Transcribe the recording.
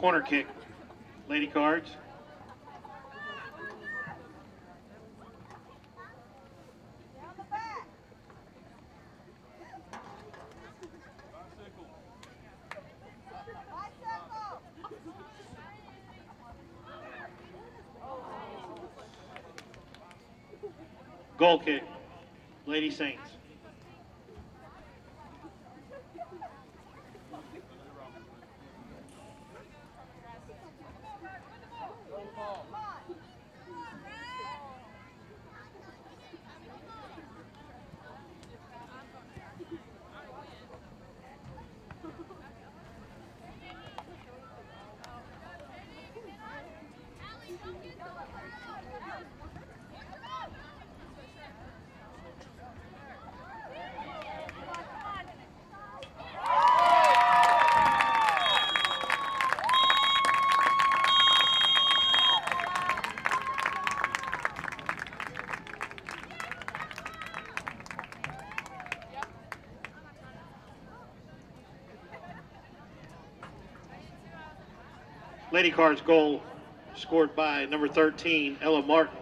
Corner kick. Lady Cards. Goal kick. Lady Saints. Lady Cards goal scored by number 13, Ella Martin.